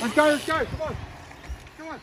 Let's go, let's go. Come on. Come on.